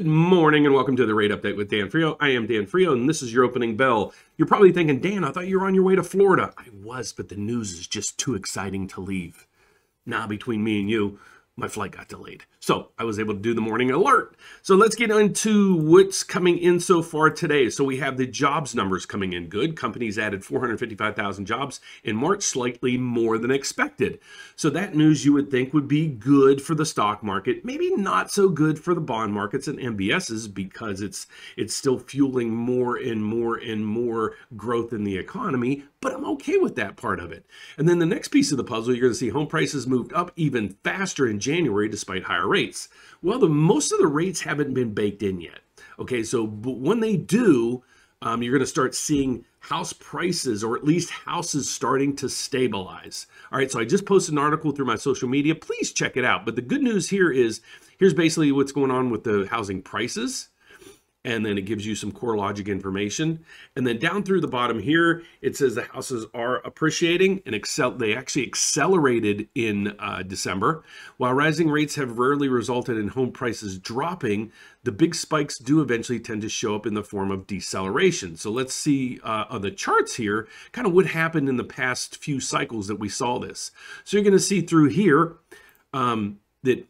Good morning and welcome to the rate update with Dan Frio. I am Dan Frio and this is your opening bell. You're probably thinking, Dan, I thought you were on your way to Florida. I was, but the news is just too exciting to leave. Now, between me and you, my flight got delayed. So I was able to do the morning alert. So let's get into what's coming in so far today. So we have the jobs numbers coming in good. Companies added 455,000 jobs in March, slightly more than expected. So that news you would think would be good for the stock market, maybe not so good for the bond markets and MBSs because it's it's still fueling more and more and more growth in the economy, but I'm okay with that part of it. And then the next piece of the puzzle, you're going to see home prices moved up even faster in January despite higher rates. Well, the most of the rates haven't been baked in yet. Okay, so but when they do, um, you're going to start seeing house prices or at least houses starting to stabilize. All right, so I just posted an article through my social media. Please check it out. But the good news here is here's basically what's going on with the housing prices and then it gives you some CoreLogic information. And then down through the bottom here, it says the houses are appreciating and excel. They actually accelerated in uh, December. While rising rates have rarely resulted in home prices dropping, the big spikes do eventually tend to show up in the form of deceleration. So let's see uh, on the charts here, kind of what happened in the past few cycles that we saw this. So you're going to see through here um, that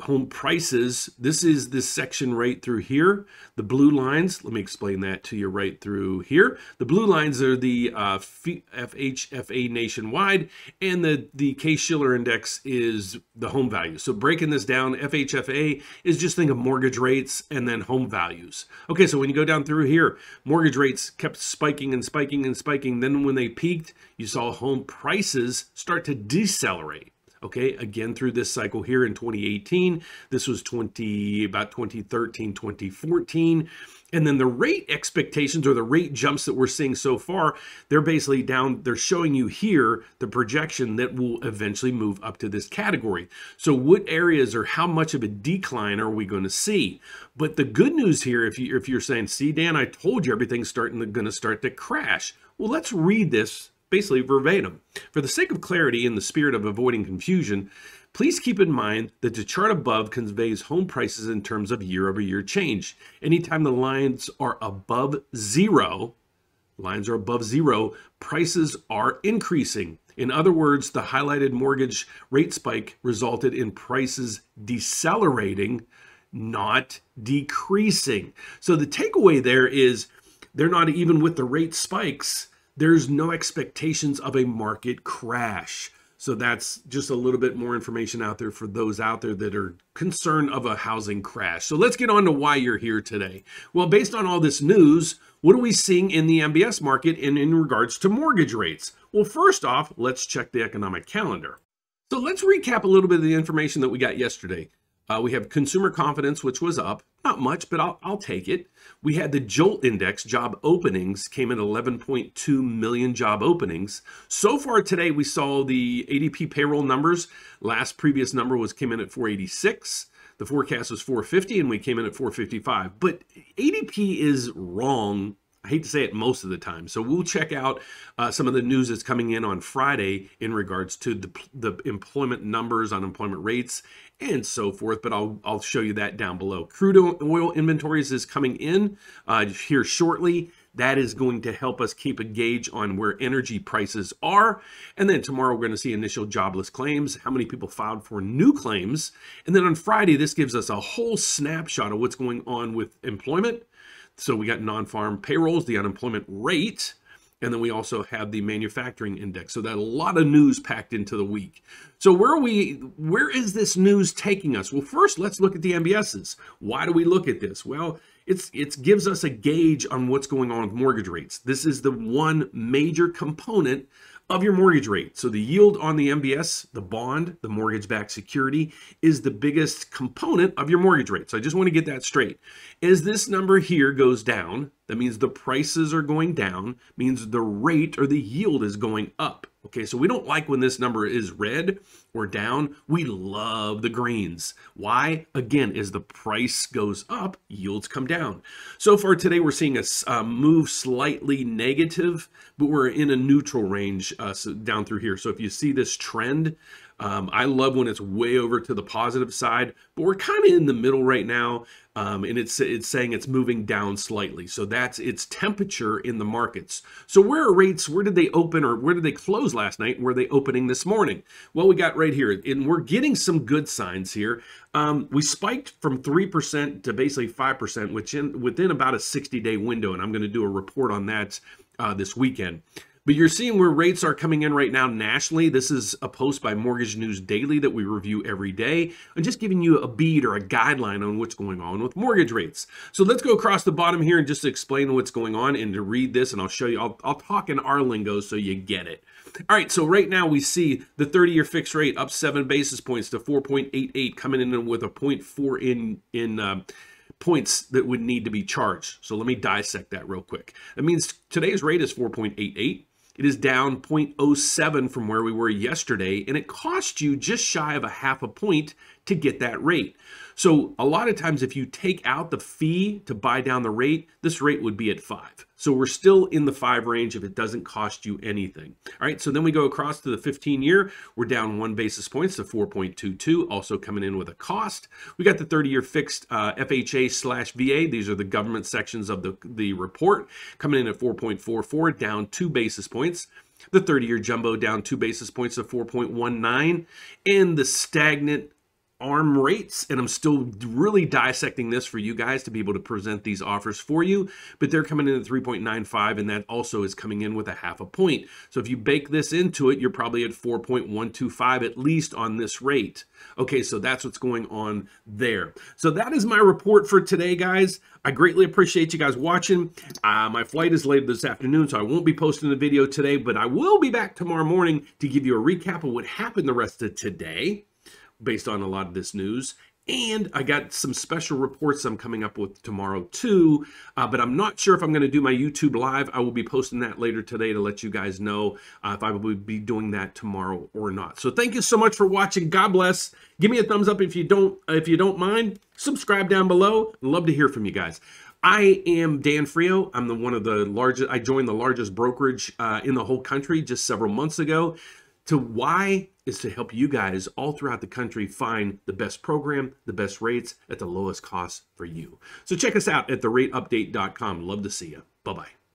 home prices. This is this section right through here. The blue lines, let me explain that to you right through here. The blue lines are the uh, FHFA nationwide, and the, the Case-Shiller index is the home value. So breaking this down, FHFA is just think of mortgage rates and then home values. Okay, so when you go down through here, mortgage rates kept spiking and spiking and spiking. Then when they peaked, you saw home prices start to decelerate okay again through this cycle here in 2018 this was 20 about 2013 2014 and then the rate expectations or the rate jumps that we're seeing so far they're basically down they're showing you here the projection that will eventually move up to this category. So what areas or how much of a decline are we going to see? But the good news here if you if you're saying see dan i told you everything's starting going to start to crash. Well let's read this basically verbatim. For the sake of clarity in the spirit of avoiding confusion, please keep in mind that the chart above conveys home prices in terms of year-over-year change. Anytime the lines are above zero, lines are above zero, prices are increasing. In other words, the highlighted mortgage rate spike resulted in prices decelerating, not decreasing. So the takeaway there is they're not even with the rate spikes, there's no expectations of a market crash. So that's just a little bit more information out there for those out there that are concerned of a housing crash. So let's get on to why you're here today. Well, based on all this news, what are we seeing in the MBS market and in regards to mortgage rates? Well, first off, let's check the economic calendar. So let's recap a little bit of the information that we got yesterday. Uh, we have consumer confidence, which was up, not much, but I'll, I'll take it. We had the JOLT index, job openings, came in 11.2 million job openings. So far today, we saw the ADP payroll numbers. Last previous number was came in at 486. The forecast was 450 and we came in at 455. But ADP is wrong I hate to say it most of the time. So we'll check out uh, some of the news that's coming in on Friday in regards to the, the employment numbers, unemployment rates, and so forth. But I'll, I'll show you that down below. Crude oil inventories is coming in uh, here shortly. That is going to help us keep a gauge on where energy prices are. And then tomorrow we're going to see initial jobless claims, how many people filed for new claims. And then on Friday, this gives us a whole snapshot of what's going on with employment, so we got non-farm payrolls, the unemployment rate, and then we also have the manufacturing index. So that a lot of news packed into the week. So where are we, where is this news taking us? Well, first let's look at the MBSs. Why do we look at this? Well, it's it gives us a gauge on what's going on with mortgage rates. This is the one major component of your mortgage rate. So the yield on the MBS, the bond, the mortgage-backed security, is the biggest component of your mortgage rate. So I just want to get that straight. As this number here goes down, that means the prices are going down, means the rate or the yield is going up. Okay, so we don't like when this number is red or down. We love the greens. Why? Again, as the price goes up, yields come down. So far today, we're seeing a uh, move slightly negative, but we're in a neutral range uh, so down through here. So if you see this trend, um, I love when it's way over to the positive side, but we're kind of in the middle right now. Um, and it's it's saying it's moving down slightly. So that's its temperature in the markets. So where are rates? Where did they open or where did they close last night? Where are they opening this morning? Well, we got right here, and we're getting some good signs here. Um, we spiked from three percent to basically five percent, which in within about a 60 day window, and I'm going to do a report on that uh, this weekend. But you're seeing where rates are coming in right now nationally. This is a post by Mortgage News Daily that we review every day. and just giving you a bead or a guideline on what's going on with mortgage rates. So let's go across the bottom here and just explain what's going on and to read this and I'll show you, I'll, I'll talk in our lingo so you get it. All right, so right now we see the 30-year fixed rate up seven basis points to 4.88 coming in with a 0.4 in, in uh, points that would need to be charged. So let me dissect that real quick. That means today's rate is 4.88. It is down 0.07 from where we were yesterday, and it cost you just shy of a half a point to get that rate. So a lot of times if you take out the fee to buy down the rate, this rate would be at five. So we're still in the five range if it doesn't cost you anything. All right, so then we go across to the 15 year. We're down one basis points to 4.22, also coming in with a cost. We got the 30 year fixed uh, FHA slash VA. These are the government sections of the, the report coming in at 4.44, down two basis points. The 30 year jumbo down two basis points to 4.19, and the stagnant arm rates and I'm still really dissecting this for you guys to be able to present these offers for you but they're coming in at 3.95 and that also is coming in with a half a point. So if you bake this into it you're probably at 4.125 at least on this rate. Okay so that's what's going on there. So that is my report for today guys. I greatly appreciate you guys watching. Uh, my flight is later this afternoon so I won't be posting the video today but I will be back tomorrow morning to give you a recap of what happened the rest of today based on a lot of this news. And I got some special reports I'm coming up with tomorrow too, uh, but I'm not sure if I'm going to do my YouTube live. I will be posting that later today to let you guys know uh, if I will be doing that tomorrow or not. So thank you so much for watching. God bless. Give me a thumbs up if you don't if you don't mind. Subscribe down below. Love to hear from you guys. I am Dan Frio. I'm the one of the largest. I joined the largest brokerage uh, in the whole country just several months ago. To why is to help you guys all throughout the country find the best program, the best rates at the lowest cost for you. So check us out at therateupdate.com. Love to see you. Bye bye.